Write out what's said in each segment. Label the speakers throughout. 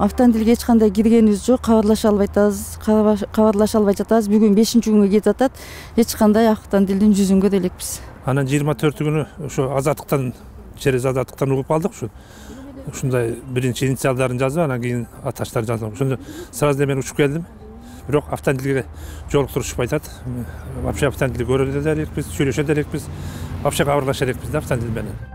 Speaker 1: автомобильге эч кандай киргенибиз жок кабарлаша албай атабыз кабарлаша албай жатабыз бүгүн бешинчи күнгө кетип атат эч кандай автомобилдин жүзүн көрө элекпиз
Speaker 2: анан жыйырма төртү күнү ошо азаттыктан через азаттыктан угуп алдык ушу ушундай биринчи инициалдарын жазып анан кийин аташтарын жаздым ошондо сразу эле мен учуп келдим. Бирок автомобилге жолуктурушпай атат вообще автомобилди көрө да элекпиз сүйлөшө да элекпиз вообще кабарлаша элекпиз да автомобиль менен.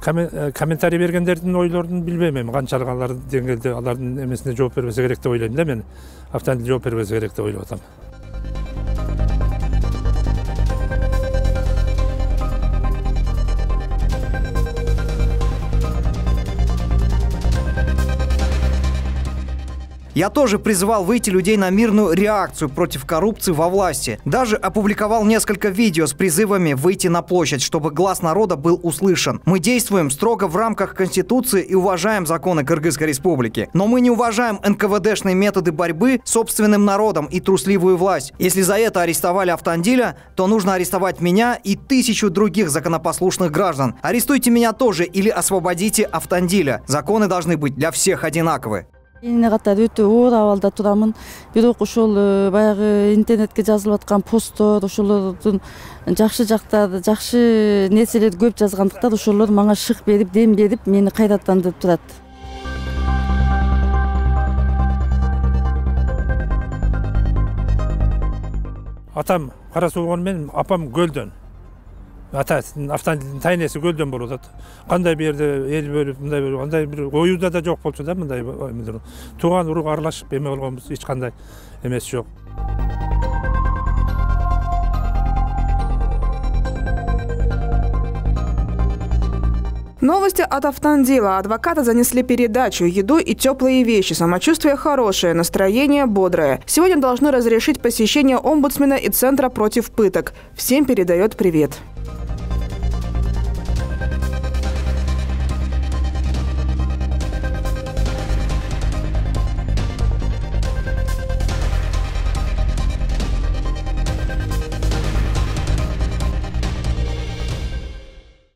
Speaker 2: Комментарий бергендердин ойлорун билбейм эми. Канчалык алар деңгээлде алардын эмесине жооп бербесе керек деп ойлойм да мен. Автандил жооп бербесе керек деп ойлоп атам.
Speaker 3: Я тоже призывал выйти людей на мирную акцию против коррупции во власти. Даже опубликовал несколько видео с призывами выйти на площадь, чтобы глас народа был услышан. Мы действуем строго в рамках Конституции и уважаем законы Кыргызской Республики. Но мы не уважаем НКВДшные методы борьбы с собственным народом и трусливую власть. Если за это арестовали Автандила, то нужно арестовать меня и тысячу других законопослушных граждан. Арестуйте меня тоже или освободите Автандиля. Законы должны быть для всех одинаковы.
Speaker 1: Эне катары өтө оор абалда турамын. Бирок ошол э, баягы интернетке жазылып аткан посттор ошолордун жакшы жактары жакшы нерселерди көп жазгандыктан ошолор мага шык берип дем берип мени кайраттандырып турат.
Speaker 2: Атам кара суу болгону менен апам көлдөн ата тайнеси көлдөн болуп атат кандай бул жерде эл бөлүп мындай бөлүп андай бир оюуда да жок болчу да мындай тууган урууга аралашып эме болгонбуз эч кандай эмеси жок
Speaker 4: Новости от Автандила. Адвокаты занесли передачу, еду и теплые вещи. Самочувствие хорошее, настроение бодрое. Сегодня должны разрешить посещение омбудсмена и Центра против пыток. Всем передает привет.